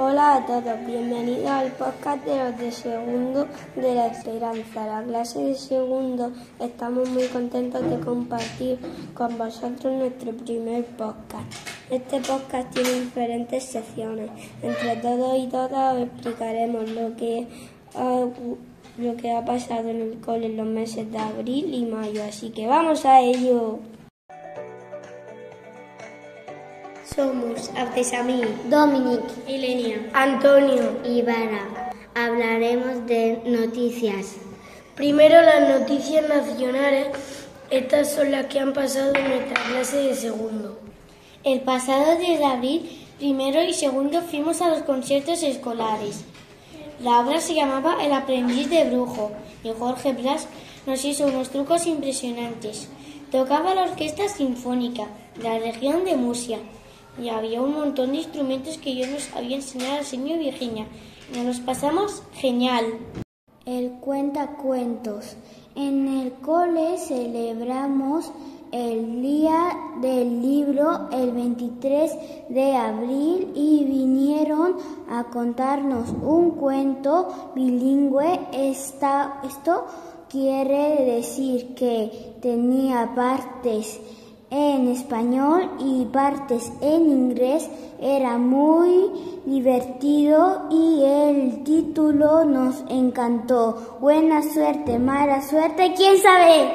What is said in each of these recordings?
Hola a todos, bienvenidos al podcast de los de segundo de la esperanza. La clase de segundo estamos muy contentos de compartir con vosotros nuestro primer podcast. Este podcast tiene diferentes secciones. Entre todos y todas os explicaremos lo que ha, lo que ha pasado en el cole en los meses de abril y mayo. Así que vamos a ello. Somos Abdesamí, Dominic, Ilenia, Antonio y Vara. Hablaremos de noticias. Primero las noticias nacionales. Estas son las que han pasado en nuestra clase de segundo. El pasado 10 de abril, primero y segundo fuimos a los conciertos escolares. La obra se llamaba El aprendiz de brujo y Jorge Blas nos hizo unos trucos impresionantes. Tocaba la orquesta sinfónica de la región de Murcia y había un montón de instrumentos que yo no sabía enseñar al señor Virginia. Nos pasamos genial. El cuentacuentos. En el cole celebramos el día del libro el 23 de abril y vinieron a contarnos un cuento bilingüe. Esta, esto quiere decir que tenía partes en español y partes en inglés. Era muy divertido y el título nos encantó. Buena suerte, mala suerte, quién sabe.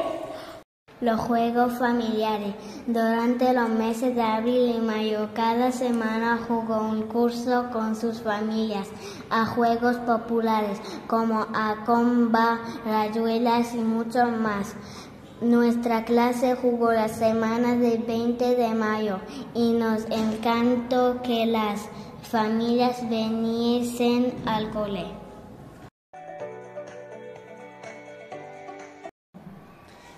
Los juegos familiares. Durante los meses de abril y mayo, cada semana jugó un curso con sus familias a juegos populares como a comba, rayuelas y mucho más. Nuestra clase jugó la semana del 20 de mayo y nos encantó que las familias viniesen al cole.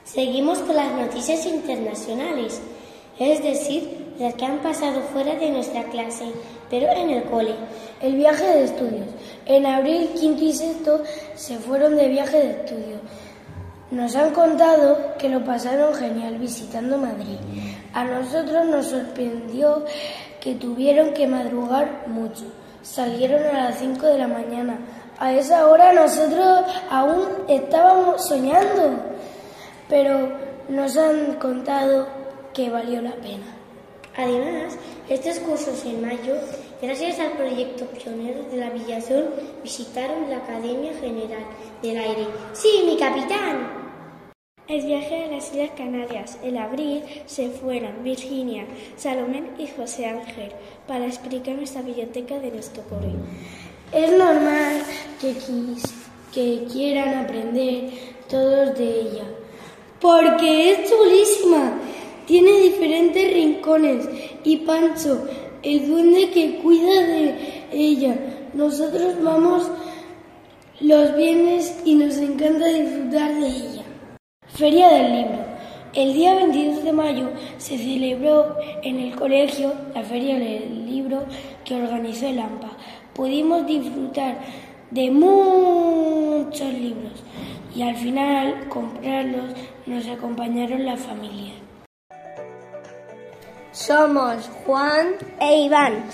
Seguimos con las noticias internacionales, es decir, las que han pasado fuera de nuestra clase, pero en el cole. El viaje de estudios. En abril, quinto y sexto se fueron de viaje de estudio. Nos han contado que lo pasaron genial visitando Madrid. A nosotros nos sorprendió que tuvieron que madrugar mucho. Salieron a las 5 de la mañana. A esa hora nosotros aún estábamos soñando, pero nos han contado que valió la pena. Además, estos cursos en mayo, gracias al proyecto Pioneros de la Aviación, visitaron la Academia General del Aire. ¡Sí, mi capitán! El viaje a las Islas Canarias. En abril se fueron Virginia, Salomé y José Ángel para explicar nuestra biblioteca de nuestro cole. Es normal que quieran aprender todos de ella, porque es chulísima. Tiene diferentes rincones y Pancho, el duende que cuida de ella. Nosotros vamos los viernes y nos encanta disfrutar de ella. Feria del Libro. El día 22 de mayo se celebró en el colegio la Feria del Libro que organizó el AMPA. Pudimos disfrutar de muchos libros y al final comprarlos nos acompañaron las familias. Somos Juan e Iván.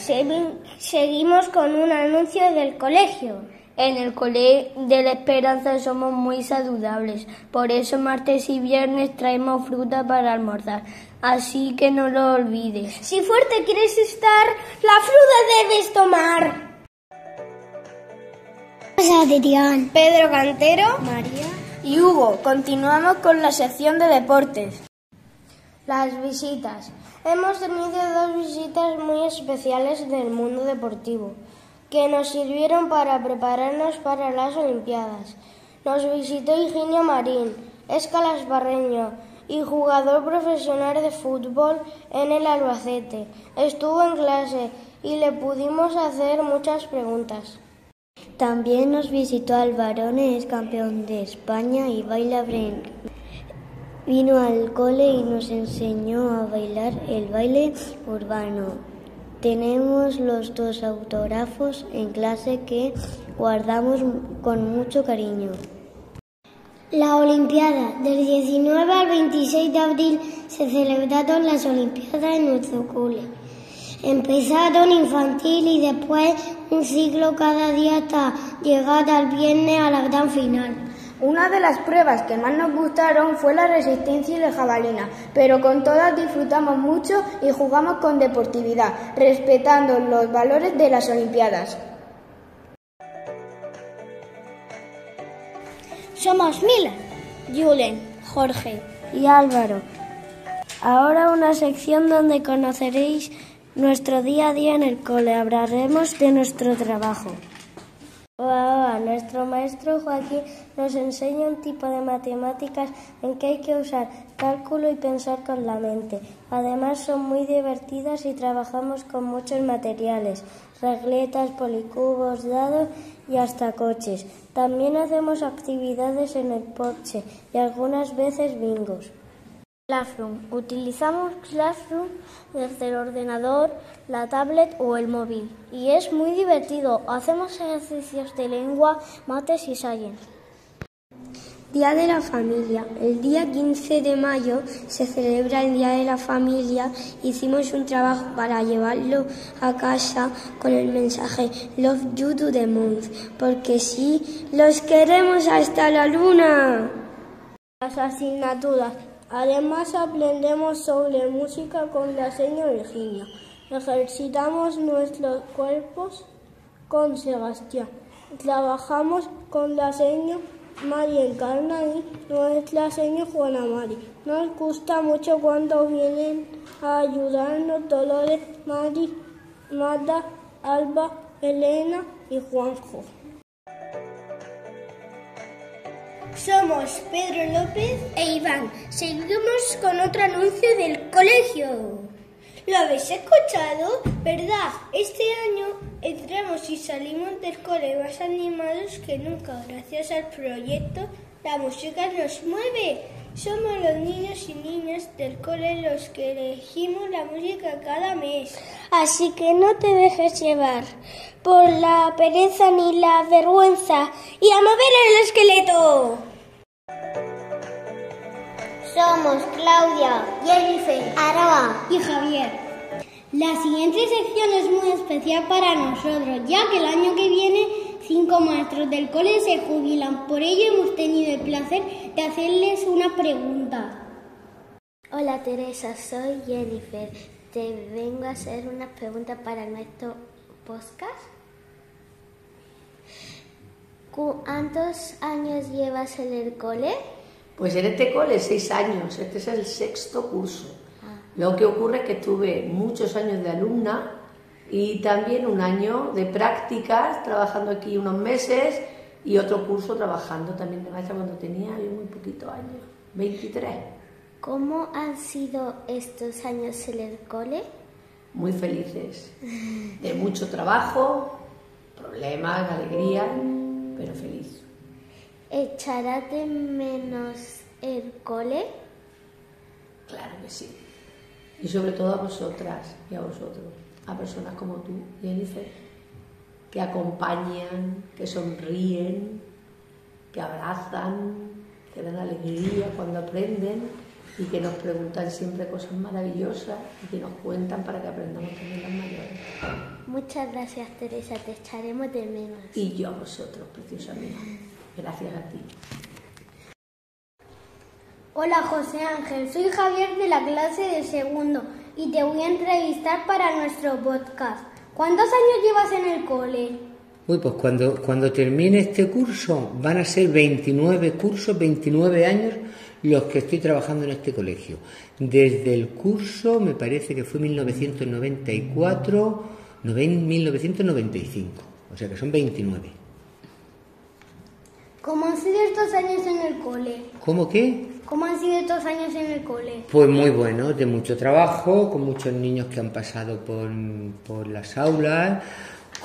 Seguimos con un anuncio del colegio. En el Cole de la Esperanza somos muy saludables, por eso martes y viernes traemos fruta para almorzar, así que no lo olvides. Si fuerte quieres estar, la fruta debes tomar. Pedro Cantero, María y Hugo. Continuamos con la sección de deportes. Las visitas. Hemos tenido dos visitas muy especiales del mundo deportivo que nos sirvieron para prepararnos para las Olimpiadas. Nos visitó Higinio Marín, escalas barreño y jugador profesional de fútbol en el Albacete. Estuvo en clase y le pudimos hacer muchas preguntas. También nos visitó Alvarone, es campeón de España y baila bren. Vino al cole y nos enseñó a bailar el baile urbano. Tenemos los dos autógrafos en clase que guardamos con mucho cariño. La Olimpiada. Del 19 al 26 de abril se celebraron las Olimpiadas en nuestro cole. Empezaron infantil y después un ciclo cada día hasta llegar al viernes a la gran final. Una de las pruebas que más nos gustaron fue la resistencia y la jabalina, pero con todas disfrutamos mucho y jugamos con deportividad, respetando los valores de las Olimpiadas. Somos Mila, Julen, Jorge y Álvaro. Ahora una sección donde conoceréis nuestro día a día en el cole. Hablaremos de nuestro trabajo. Nuestro maestro Joaquín nos enseña un tipo de matemáticas en que hay que usar cálculo y pensar con la mente. Además son muy divertidas y trabajamos con muchos materiales, regletas, policubos, dados y hasta coches. También hacemos actividades en el porche y algunas veces bingos. Classroom. Utilizamos Classroom desde el ordenador, la tablet o el móvil. Y es muy divertido. Hacemos ejercicios de lengua, mates y science. Día de la Familia. El día 15 de mayo se celebra el Día de la Familia. Hicimos un trabajo para llevarlo a casa con el mensaje Love You to the Moon, porque sí, los queremos hasta la luna. Las asignaturas. Además aprendemos sobre música con la señora Virginia. Ejercitamos nuestros cuerpos con Sebastián. Trabajamos con la señora María Encarna y nuestra señora Juana Mari. Nos gusta mucho cuando vienen a ayudarnos Dolores, Mari, Marta, Alba, Elena y Juanjo. Somos Pedro López e Iván. Seguimos con otro anuncio del colegio. ¿Lo habéis escuchado? ¿Verdad? Este año entramos y salimos del cole más animados que nunca. Gracias al proyecto La música nos mueve. Somos los niños y niñas del cole los que elegimos la música cada mes. Así que no te dejes llevar por la pereza ni la vergüenza y a mover el esqueleto. Somos Claudia, Jennifer, Aroa y Javier. La siguiente sección es muy especial para nosotros, ya que el año que viene cinco maestros del cole se jubilan. Por ello hemos tenido el placer de hacerles una pregunta. Hola Teresa, soy Jennifer. Te vengo a hacer unas preguntas para nuestro podcast. ¿Cuántos años llevas en el cole? Pues en este cole seis años, este es el sexto curso. Lo que ocurre es que tuve muchos años de alumna y también un año de prácticas, trabajando aquí unos meses y otro curso trabajando también de maestra cuando tenía yo muy poquito años, 23. ¿Cómo han sido estos años en el cole? Muy felices, de mucho trabajo, problemas, alegría, pero feliz. ¿Echarás de menos el cole? Claro que sí. Y sobre todo a vosotras y a vosotros, a personas como tú, Jennifer, que acompañan, que sonríen, que abrazan, que dan alegría cuando aprenden y que nos preguntan siempre cosas maravillosas y que nos cuentan para que aprendamos también las mayores. Muchas gracias Teresa, te echaremos de menos. Y yo a vosotros, preciosa mía. Gracias a ti. Hola José Ángel, soy Javier de la clase de segundo y te voy a entrevistar para nuestro podcast. ¿Cuántos años llevas en el cole? Uy, pues cuando, cuando termine este curso van a ser 29 cursos, 29 años los que estoy trabajando en este colegio. Desde el curso, me parece que fue 1994, 1995, o sea que son 29. ¿Cómo han sido estos años en el cole? ¿Cómo qué? ¿Cómo han sido estos años en el cole? Pues muy bueno, de mucho trabajo, con muchos niños que han pasado por, por las aulas,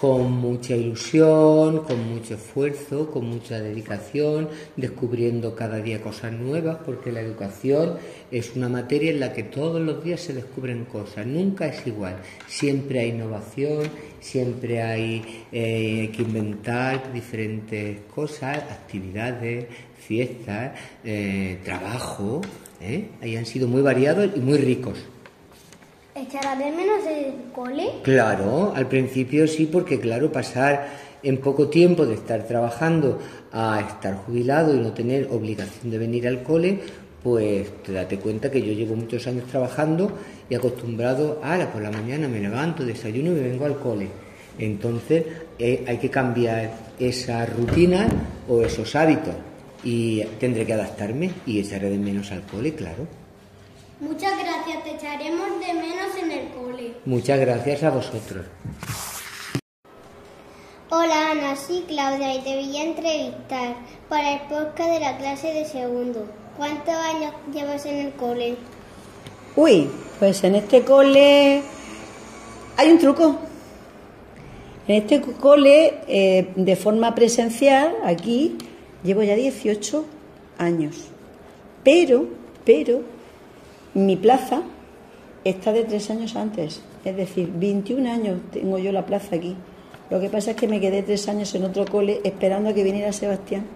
con mucha ilusión, con mucho esfuerzo, con mucha dedicación, descubriendo cada día cosas nuevas, porque la educación es una materia en la que todos los días se descubren cosas, nunca es igual, siempre hay innovación, siempre hay eh, que inventar diferentes cosas, actividades, fiestas, eh, trabajo, ¿eh? han sido muy variados y muy ricos. ¿Echarás de menos el cole? Claro, al principio sí, porque claro, pasar en poco tiempo de estar trabajando a estar jubilado y no tener obligación de venir al cole, pues te date cuenta que yo llevo muchos años trabajando y acostumbrado a por la mañana me levanto, desayuno y me vengo al cole. Entonces eh, hay que cambiar esa rutina o esos hábitos y tendré que adaptarme y echaré de menos al cole, claro. Muchas gracias, te echaremos de menos en el cole. Muchas gracias a vosotros. Hola Ana, soy Claudia y te voy a entrevistar para el podcast de la clase de segundo. ¿Cuántos años llevas en el cole? Uy, pues en este cole hay un truco. En este cole, eh, de forma presencial, aquí, llevo ya 18 años. Pero, pero, mi plaza está de tres años antes, es decir, 21 años tengo yo la plaza aquí. Lo que pasa es que me quedé tres años en otro cole esperando a que viniera Sebastián.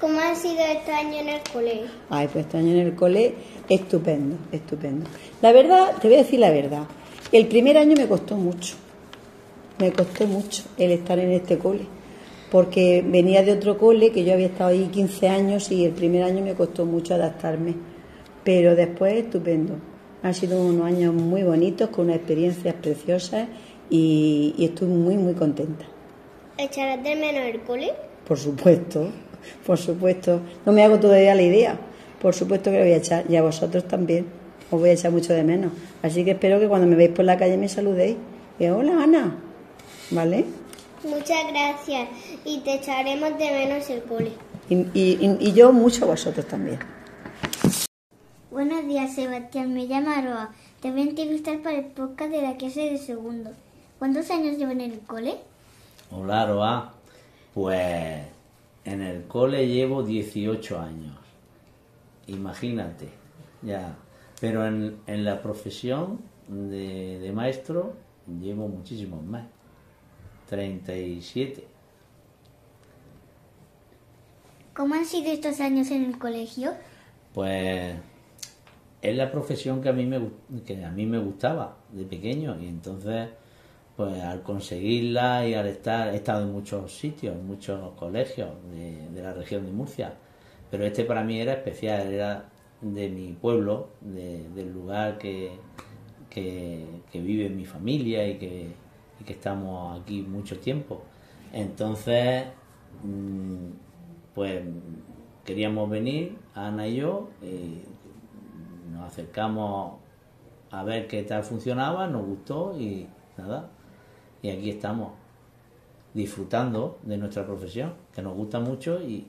¿Cómo ha sido este año en el cole? Ay, pues este año en el cole, estupendo, estupendo. La verdad, te voy a decir la verdad, el primer año me costó mucho, me costó mucho el estar en este cole porque venía de otro cole, que yo había estado ahí 15 años y el primer año me costó mucho adaptarme, pero después estupendo. Han sido unos años muy bonitos, con unas experiencias preciosas y, estoy muy, muy contenta. ¿Echarás de menos el cole? Por supuesto, por supuesto. No me hago todavía la idea. Por supuesto que lo voy a echar y a vosotros también. Os voy a echar mucho de menos. Así que espero que cuando me veáis por la calle me saludéis. Y hola Ana, ¿vale? Muchas gracias y te echaremos de menos el cole. Y, yo mucho a vosotros también. Buenos días, Sebastián. Me llamo Aroa. Te voy a entrevistar para el podcast de la clase de segundo. ¿Cuántos años llevan en el cole? Hola, Aroa. Pues en el cole llevo 18 años. Imagínate, ya. Pero en, la profesión de, de maestro llevo muchísimos más. 37. ¿Cómo han sido estos años en el colegio? Pues es la profesión que a mí me que a mí me gustaba de pequeño y entonces pues al conseguirla y al estar he estado en muchos sitios, en muchos colegios de, la región de Murcia, pero este para mí era especial, era de mi pueblo, del lugar que, que, que vive mi familia y que, que estamos aquí mucho tiempo. Entonces, mm, pues queríamos venir, Ana y yo, nos acercamos a ver qué tal funcionaba, nos gustó y nada, y aquí estamos disfrutando de nuestra profesión, que nos gusta mucho y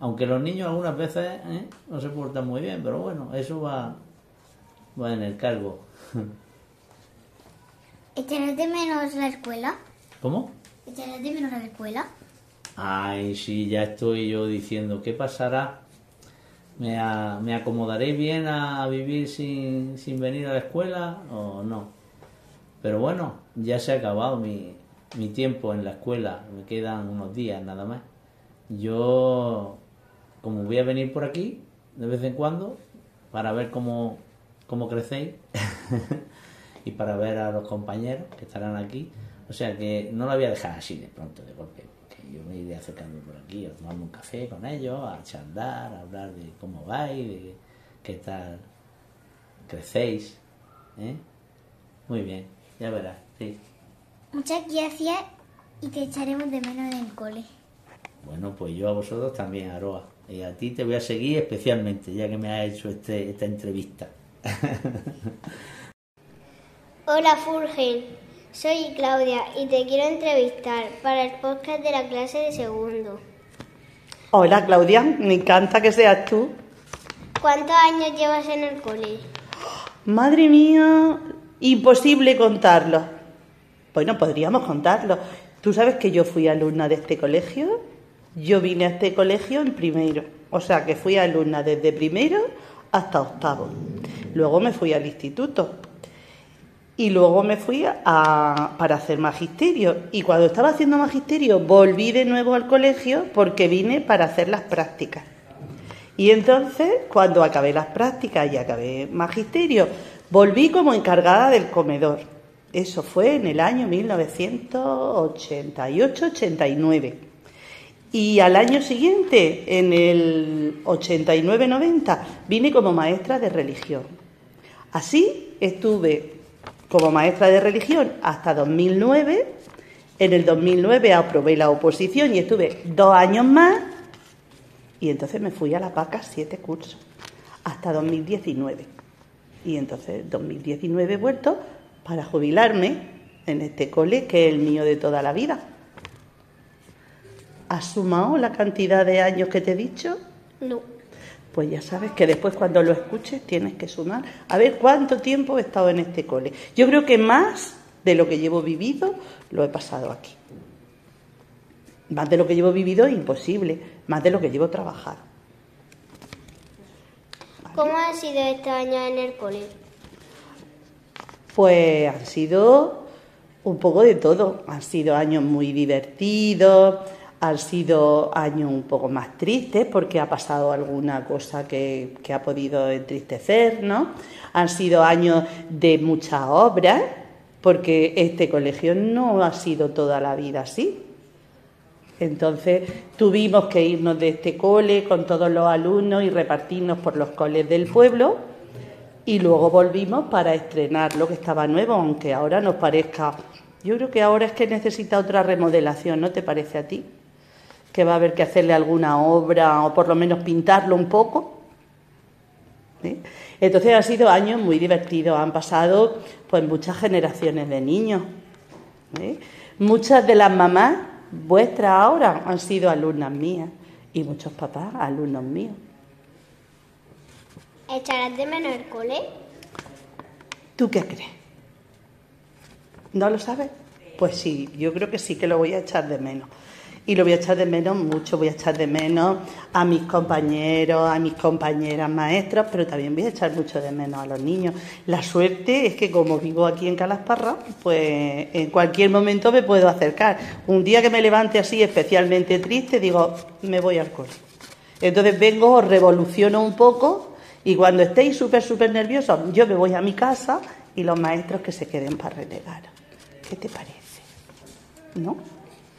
aunque los niños algunas veces ¿eh? no se portan muy bien, pero bueno, eso va, va en el cargo. ¿Echarás de menos la escuela? ¿Cómo? ¿Echarás de menos la escuela? Ay, sí, ya estoy yo diciendo, ¿qué pasará? ¿Me, ¿me acomodaré bien a vivir sin, sin, venir a la escuela o no? Pero bueno, ya se ha acabado mi, mi tiempo en la escuela, me quedan unos días nada más. Yo, como voy a venir por aquí de vez en cuando, para ver cómo, cómo crecéis, y para ver a los compañeros que estarán aquí. O sea que no la voy a dejar así de pronto, de golpe, que yo me iré acercando por aquí a tomarme un café con ellos, a charlar, a hablar de cómo vais, de qué tal crecéis. ¿eh? Muy bien, ya verás, sí. Muchas gracias y te echaremos de menos en el cole. Bueno, pues yo a vosotros también, Aroa. Y a ti te voy a seguir especialmente, ya que me has hecho este, esta entrevista. Hola Fulgen, soy Claudia y te quiero entrevistar para el podcast de la clase de segundo. Hola Claudia, me encanta que seas tú. ¿Cuántos años llevas en el cole? Madre mía, imposible contarlo. Bueno, podríamos contarlo. ¿Tú sabes que yo fui alumna de este colegio? Yo vine a este colegio en primero, o sea que fui alumna desde primero hasta octavo. Luego me fui al instituto y luego me fui a, para hacer magisterio. Y cuando estaba haciendo magisterio volví de nuevo al colegio porque vine para hacer las prácticas. Y entonces, cuando acabé las prácticas y acabé magisterio, volví como encargada del comedor. Eso fue en el año 1988-89. Y al año siguiente, en el 89-90, vine como maestra de religión. Así estuve como maestra de religión hasta 2009. En el 2009 aprobé la oposición y estuve dos años más. Y entonces me fui a la PACA siete cursos, hasta 2019. Y entonces 2019 he vuelto para jubilarme en este cole que es el mío de toda la vida. ¿Has sumado la cantidad de años que te he dicho? No. Pues ya sabes que después cuando lo escuches tienes que sumar. A ver cuánto tiempo he estado en este cole. Yo creo que más de lo que llevo vivido lo he pasado aquí. Más de lo que llevo vivido es imposible. Más de lo que llevo trabajado. ¿Cómo ha sido este año en el cole? Pues han sido un poco de todo. Han sido años muy divertidos, han sido años un poco más tristes porque ha pasado alguna cosa que, ha podido entristecer, ¿no? Han sido años de muchas obras porque este colegio no ha sido toda la vida así. Entonces tuvimos que irnos de este cole con todos los alumnos y repartirnos por los coles del pueblo y luego volvimos para estrenar lo que estaba nuevo, aunque ahora nos parezca, yo creo que ahora es que necesita otra remodelación, ¿no te parece a ti? Que va a haber que hacerle alguna obra o por lo menos pintarlo un poco. ¿Sí? Entonces han sido años muy divertidos, han pasado pues muchas generaciones de niños. ¿sí? Muchas de las mamás vuestras ahora han sido alumnas mías y muchos papás alumnos míos. ¿Echarás de menos el cole? ¿Tú qué crees? ¿No lo sabes? Pues sí, yo creo que sí que lo voy a echar de menos. Y lo voy a echar de menos mucho, voy a echar de menos a mis compañeros, a mis compañeras maestras, pero también voy a echar mucho de menos a los niños. La suerte es que como vivo aquí en Calasparra, pues en cualquier momento me puedo acercar. Un día que me levante así especialmente triste, digo, me voy al cole. Entonces vengo, os revoluciono un poco y cuando estéis súper, súper nerviosos, yo me voy a mi casa y los maestros que se queden para relegar. ¿Qué te parece? ¿No?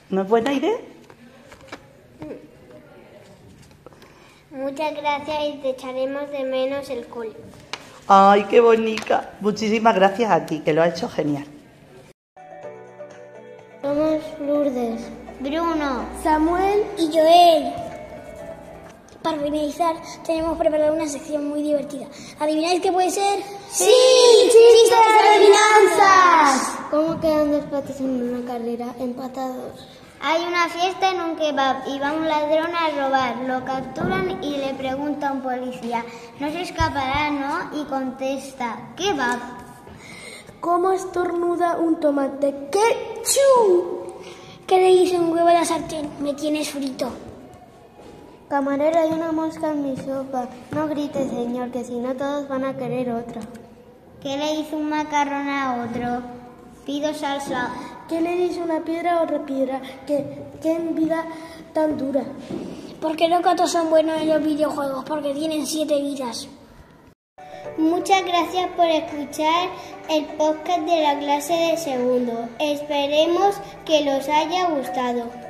¿No es buena idea? Muchas gracias y te echaremos de menos el cole. Ay, qué bonita. Muchísimas gracias a ti, que lo has hecho genial. Somos Lourdes, Bruno, Samuel y Joel. Para finalizar, tenemos preparada una sección muy divertida. ¿Adivináis qué puede ser? ¡Sí! ¡Chistes de adivinanzas! ¿Cómo quedan dos patos en una carrera empatados? Hay una fiesta en un kebab y va un ladrón a robar. Lo capturan y le pregunta a un policía. No se escapará, ¿no? Y contesta, kebab. ¿Cómo estornuda un tomate? ¡Qué chu! ¿Qué le dice un huevo a la sartén? Me tienes frito. Camarero, hay una mosca en mi sopa. No grites, señor, que si no todos van a querer otra. ¿Qué le hizo un macarrón a otro? Pido salsa. ¿Qué le dice una piedra a otra piedra? ¿Qué, qué vida tan dura? Porque los gatos son buenos en los videojuegos, porque tienen siete vidas. Muchas gracias por escuchar el podcast de la clase de segundo. Esperemos que los haya gustado.